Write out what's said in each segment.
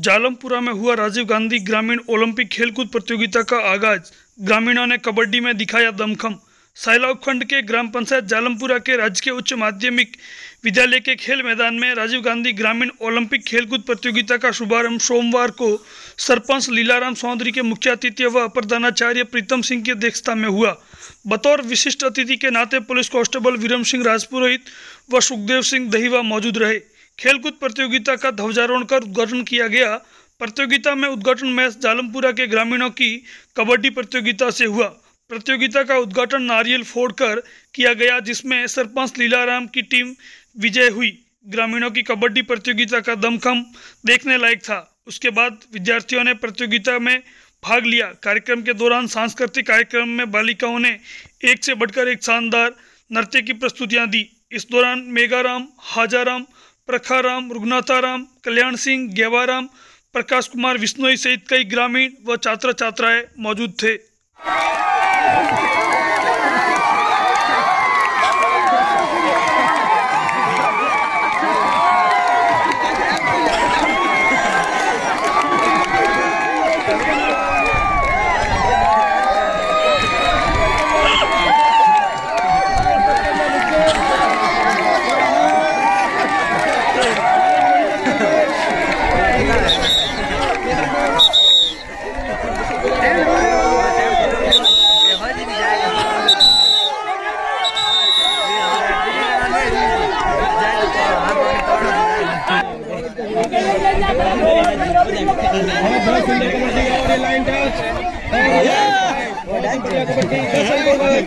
जालमपुरा में हुआ राजीव गांधी ग्रामीण ओलंपिक खेलकूद प्रतियोगिता का आगाज़। ग्रामीणों ने कबड्डी में दिखाया दमखम। साइलाव खंड के ग्राम पंचायत जालमपुरा के राजकीय उच्च माध्यमिक विद्यालय के खेल मैदान में राजीव गांधी ग्रामीण ओलंपिक खेलकूद प्रतियोगिता का शुभारंभ सोमवार को सरपंच लीलाराम चौधरी के मुख्य अतिथि व प्रधानाचार्य प्रीतम सिंह की अध्यक्षता में हुआ। बतौर विशिष्ट अतिथि के नाते पुलिस कांस्टेबल वीरम सिंह राजपुरोहित व सुखदेव सिंह दहीवा मौजूद रहे। खेलकूद प्रतियोगिता का ध्वजारोहण कर उद्घाटन किया गया। प्रतियोगिता में उद्घाटन मैच जालमपुरा के ग्रामीणों की कबड्डी प्रतियोगिता से हुआ। प्रतियोगिता का उद्घाटन नारियल फोड़कर किया गया, जिसमें सरपंच लीलाराम की टीम विजय हुई। ग्रामीणों की कबड्डी प्रतियोगिता का दमखम देखने लायक था। उसके बाद विद्यार्थियों ने प्रतियोगिता में भाग लिया। कार्यक्रम के दौरान सांस्कृतिक कार्यक्रम में बालिकाओं ने एक से बढ़कर एक शानदार नृत्य की प्रस्तुतियाँ दी। इस दौरान मेगाराम, हाजाराम प्रखाराम रुगनाथाराम कल्याण सिंह, गेवाराम, प्रकाश कुमार विश्नोई सहित कई ग्रामीण व छात्र छात्राएँ मौजूद थे।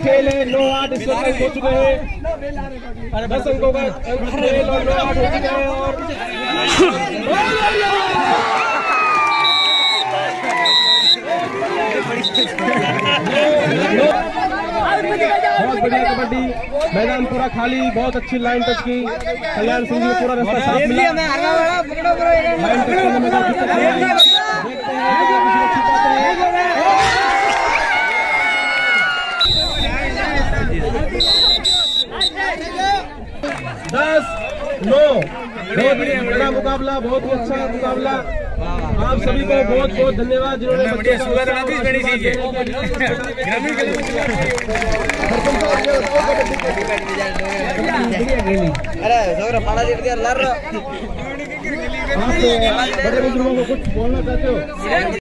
खेल है नौ आठ इस वक्त हो चुके हैं दस अंकों का खेल और नौ आठ हो चुके हैं और बहुत बढ़िया कबड्डी मैदान पूरा खाली बहुत अच्छी लाइन टच की। कल्याण सिंह जी पूरा रास्ता साफ़ मिला। लाइन टच करने में दस नौ। बहुत ही बड़ा मुकाबला बहुत ही अच्छा मुकाबला। आप सभी को बहुत बहुत धन्यवाद जिन्होंने आप बड़े बुज़ुर्गों को कुछ बोलना चाहते हो?